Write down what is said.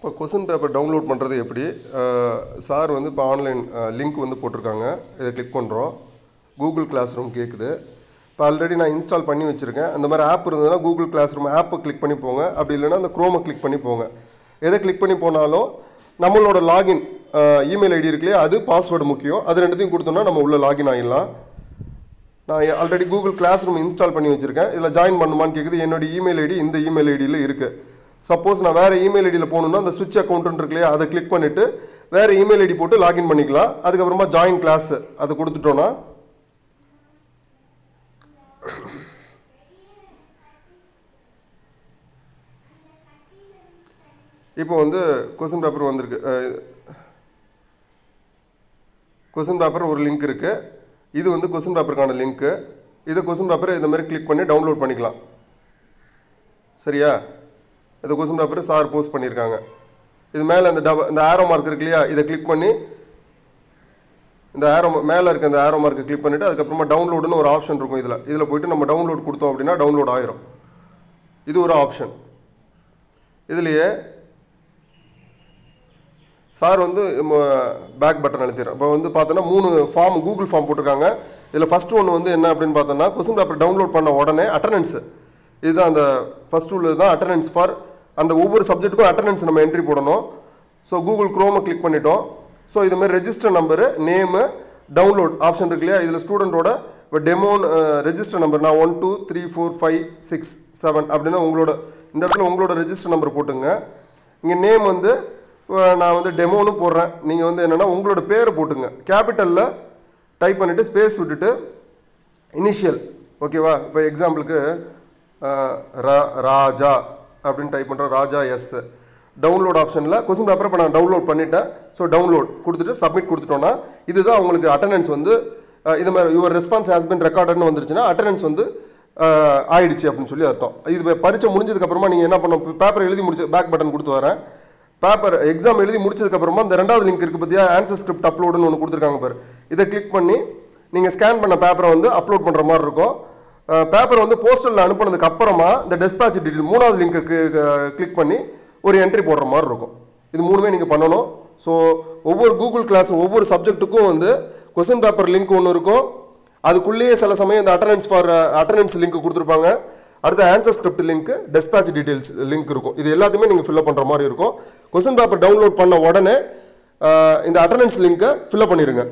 இப்போ question paper download பண்ணுறது எப்படி? சார் வந்து இப்போ ஆன்லைன் லிங்க் வந்து போட்டிருக்காங்க. இதை கிளிக் பண்ணுறோம் கூகுள் கிளாஸ் ரூம் கேட்குது இப்போ ஆல்ரெடி நான் இன்ஸ்டால் பண்ணி வச்சுருக்கேன். அந்த மாதிரி ஆப் இருந்ததுன்னா கூகுள் கிளாஸ் ரூம் ஆப்பை கிளிக் பண்ணி போங்க. அப்படி இல்லைன்னா அந்த க்ரோமை கிளிக் பண்ணி போங்க. எதை கிளிக் பண்ணி போனாலும் நம்மளோட லாகின் இமெயில் ஐடி இருக்குல்லையா அது பாஸ்வேர்டு முக்கியம். அது ரெண்டுத்தையும் கொடுத்தோம்னா நம்ம உள்ளே லாகின் ஆகிடலாம் நான் already Google classroom install பண்ணி வச்சுருக்கேன். இதில் ஜாயின் பண்ணுமான்னு கேட்குது என்னோடய இமெயில் ஐடி இந்த இமெயில் ஐடியில் இருக்குது சப்போஸ் நான் வேறு இமெயில் ஐடியில் போகணுன்னா அந்த சுவிட்ச் அக்கௌண்ட்னு இருக்கு இல்லையா அதை கிளிக் பண்ணிவிட்டு வேறு இமெயில் ஐடி போட்டு லாகின் பண்ணிக்கலாம். அதுக்கப்புறமா ஜாயின் கிளாஸ் அதை கொடுத்துட்டோன்னா இப்போ வந்து கொஸ்டின் பேப்பர் வந்திருக்கு. கொஸ்டின் பேப்பர் ஒரு லிங்க் இருக்குது இது வந்து கொஸ்டின் பேப்பருக்கான லிங்க்கு இது கொஸ்டின் பேப்பரை இந்த மாதிரி கிளிக் பண்ணி டவுன்லோட் பண்ணிக்கலாம். சரியா? இதை கொஸ்டின் பேப்பர் சார் போஸ்ட் பண்ணியிருக்காங்க. இது மேலே இந்த டப இந்த ஆரோ மார்க் இருக்கு இல்லையா? இதை கிளிக் பண்ணி இந்த ஆரோ மேலே இருக்க இந்த ஆரோ மார்க்கை கிளிக் பண்ணிவிட்டு அதுக்கப்புறமா டவுன்லோடுன்னு ஒரு ஆப்ஷன் இருக்கும் இதில். இதில் போயிட்டு நம்ம டவுன்லோட் கொடுத்தோம் அப்படின்னா டவுன்லோட் ஆயிரும். இது ஒரு ஆப்ஷன் இதுலேயே சார் வந்து பேக் பட்டன் அழுத்திடுறேன் இப்போ வந்து பார்த்தோன்னா மூணு ஃபார்ம் கூகுள் ஃபார்ம் போட்டிருக்காங்க. இதில் ஃபஸ்ட்டு ஒன்று வந்து என்ன அப்படின்னு பார்த்தோன்னா கொஸ்டின் பேப்பர் டவுன்லோட் பண்ண உடனே அட்டனன்ஸு இதுதான் அந்த ஃபஸ்ட் உள்ளது தான் அட்டண்டன்ஸ் ஃபார் அந்த ஒவ்வொரு சப்ஜெக்ட்டுக்கும் அட்டண்டன்ஸ் நம்ம என்ட்ரி போடணும். ஸோ கூகுள் க்ரோமை கிளிக் பண்ணிட்டோம். ஸோ இதுமாதிரி register number name download option இருக்கு இல்லையா? இதில் ஸ்டூடெண்ட்டோட இப்போ டெமோன் ரெஜிஸ்டர் நம்பர் நான் one two three four five six seven அப்படின்னா உங்களோட இந்த இடத்துல உங்களோட ரெஜிஸ்டர் நம்பர் போட்டுங்க. இங்கே நேம் வந்து நான் வந்து டெமோன்னு போடுறேன். நீங்கள் வந்து என்னென்னா உங்களோட பேரை போட்டுங்க. கேபிட்டலில் டைப் பண்ணிவிட்டு ஸ்பேஸ் விட்டுட்டு இனிஷியல் ஓகேவா இப்போ எக்ஸாம்பிளுக்கு ரா ராஜா. அப்படின்னு டைப் பண்ணுறோம் ராஜா எஸ் டவுன்லோட் ஆப்ஷனில் கொஸ்டின் பேப்பர் இப்போ நான் டவுன்லோட் பண்ணிட்டேன். ஸோ டவுன்லோட் கொடுத்துட்டு சப்மிட் கொடுத்துட்டோன்னா இதுதான் உங்களுக்கு அட்டண்டன்ஸ் வந்து இது மாதிரி யுவர் ரெஸ்பான்ஸ் ஹேஸ் பின் ரெக்கார்டுன்னு வந்துருச்சுன்னா அட்டண்டன்ஸ் வந்து ஆயிடுச்சு அப்படின்னு சொல்லி அர்த்தம். இது பரீட்சை முடிஞ்சதுக்கப்புறமா நீங்கள் என்ன பண்ணணும்? பேப்பர் எழுதி முடிச்சு பேக் பட்டன் கொடுத்து வரேன். பேப்பர் எக்ஸாம் எழுதி முடிச்சதுக்கப்புறமா இந்த ரெண்டாவது லிங்க் இருக்குது பற்றியா ஆன்சர் ஸ்கிரிப்ட் அப்லோடுன்னு ஒன்று கொடுத்துருக்காங்க பாரு. இதை கிளிக் பண்ணி நீங்கள் ஸ்கேன் பண்ண பேப்பரை வந்து அப்லோட் பண்ணுற மாதிரி இருக்கும். பேப்பர் வந்து போஸ்டலில் அனுப்புனதுக்கு அப்புறமா இந்த டெஸ்பேச் டீட்டெயில் மூணாவது லிங்கை கிளிக் பண்ணி ஒரு என்ட்ரி போடுற மாதிரி இருக்கும். இது மூணுமே நீங்கள் பண்ணணும். ஸோ ஒவ்வொரு கூகுள் கிளாஸும் ஒவ்வொரு சப்ஜெக்ட்டுக்கும் வந்து கொஸ்டின் பேப்பர் லிங்க் ஒன்று இருக்கும். அதுக்குள்ளேயே சில சமயம் இந்த அட்டண்டன்ஸ் ஃபார் அட்டண்டன்ஸ் லிங்க் கொடுத்துருப்பாங்க. அடுத்து answer script link dispatch details link இருக்கும். இது எல்லாத்தையுமே நீங்கள் ஃபில்அப் பண்ணுற மாதிரி இருக்கும். கொஸ்டின் பேப்பர் டவுன்லோட் பண்ண உடனே இந்த அட்டண்டன்ஸ் லிங்க்கை ஃபில்அப் பண்ணிடுங்க